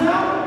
감사합니다.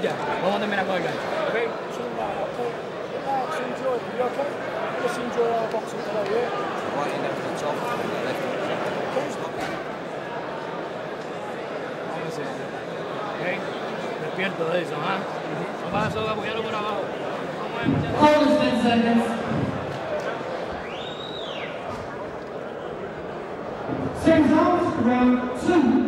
Vamos a terminar con el gancho. Okay. Despierto de eso, ¿ah? por abajo. Vamos a Same house, round two.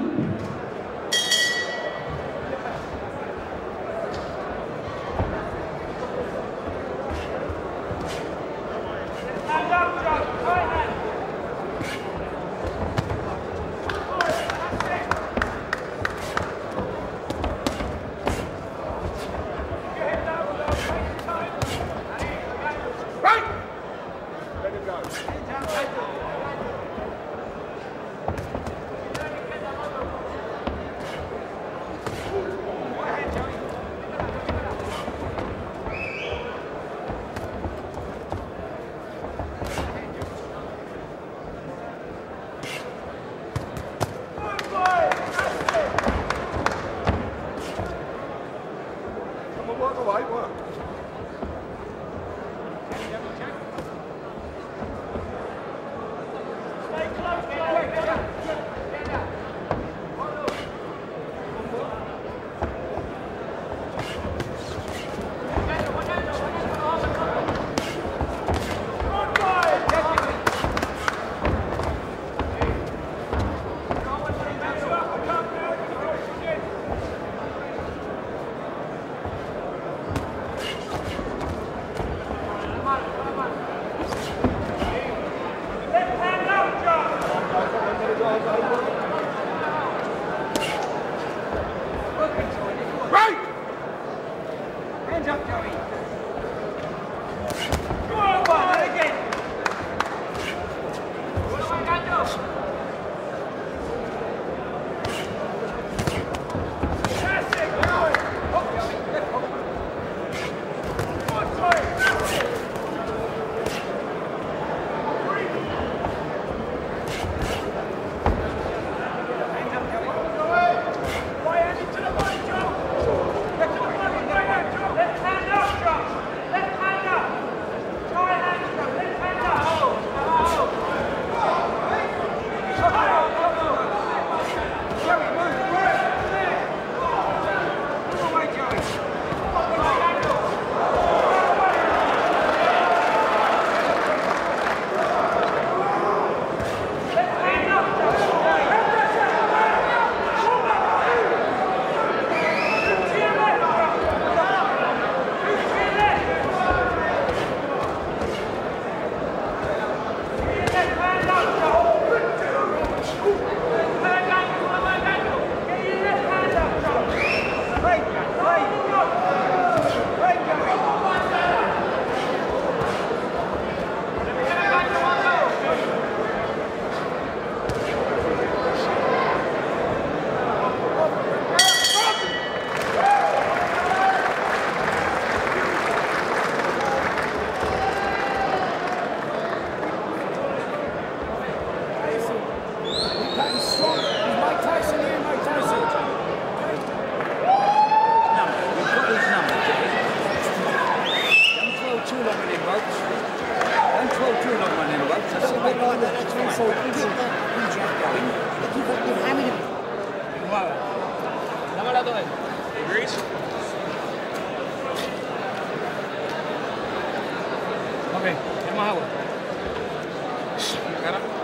Cara.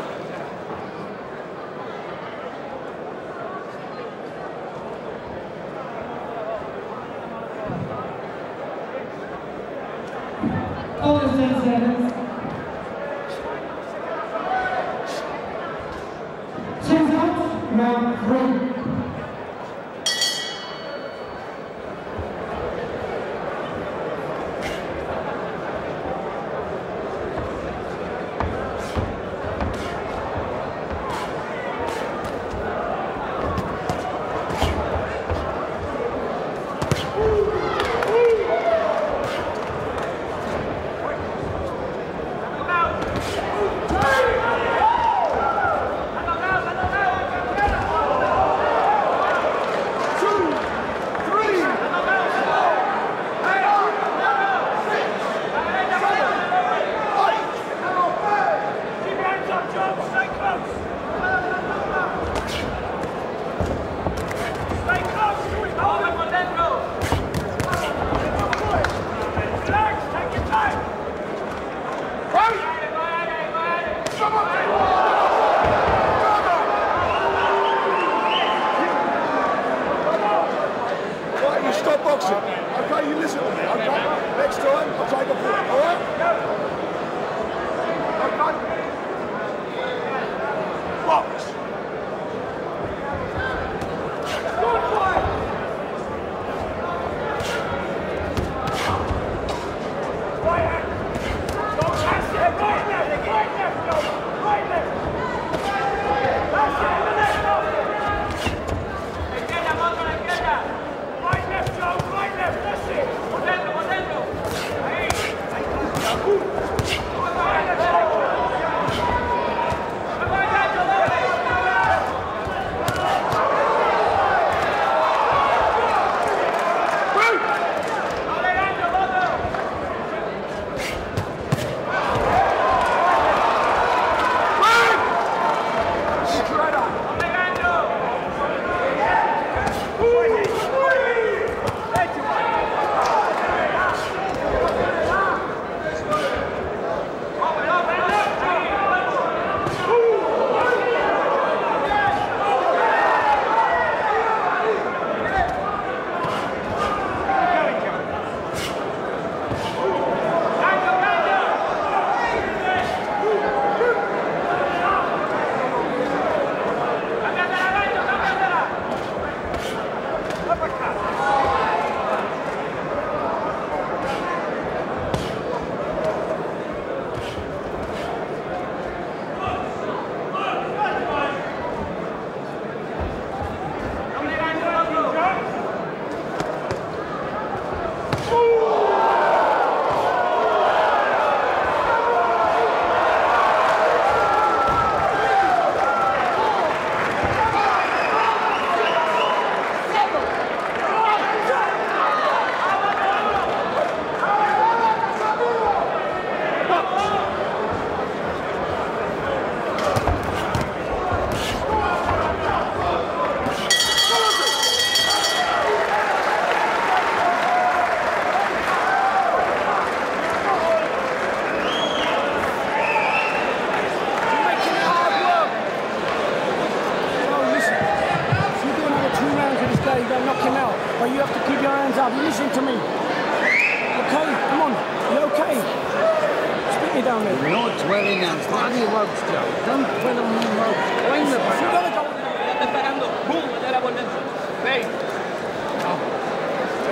Have to keep your hands up. You listen to me. Okay? Come on. You okay? Spit me down there. You're not dwelling on bloody ropes, Joe. Don't dwell on the ropes. Blame the If you're gonna go Ya está esperando. ¡Bum! Metela por dentro. Ven.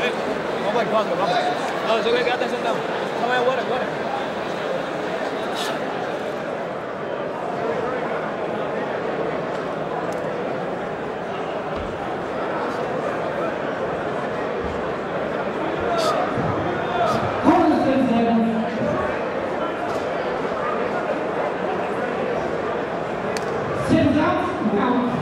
Ven. Vamos al cuatro, vamos. No, eso que quédate sentado. Vamos Não.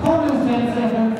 como os ventos errantes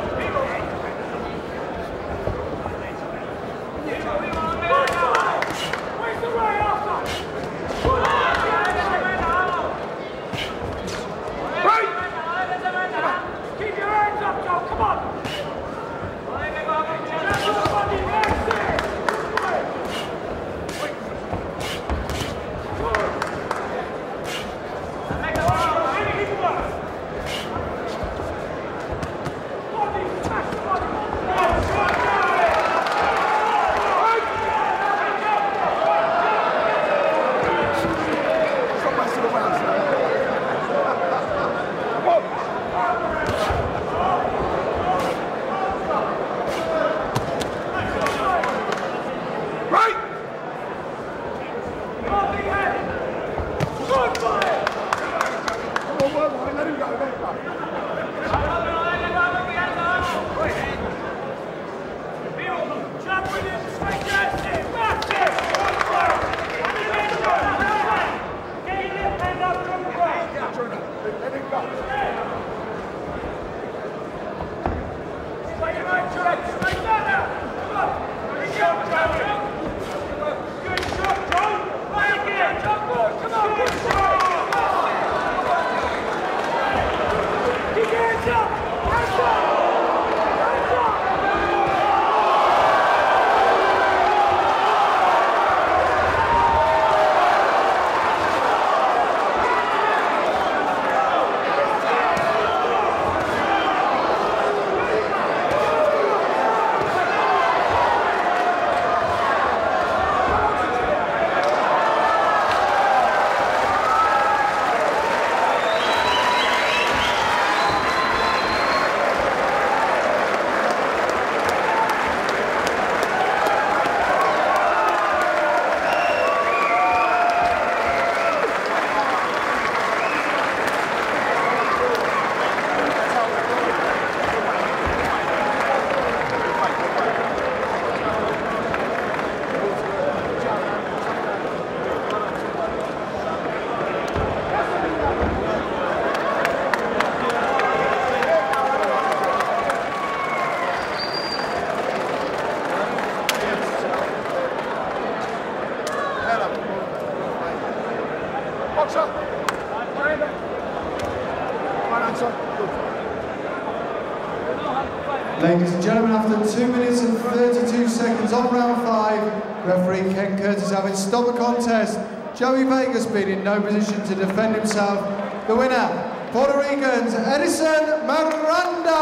Joey Vegas been in no position to defend himself. The winner, Puerto Rican's Edison Miranda.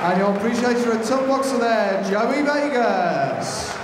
And your appreciator at Top Boxer there, Joey Vegas.